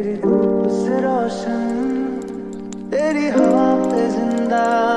तेरी धूप से रोशन तेरी हवा पे ज़िंदा।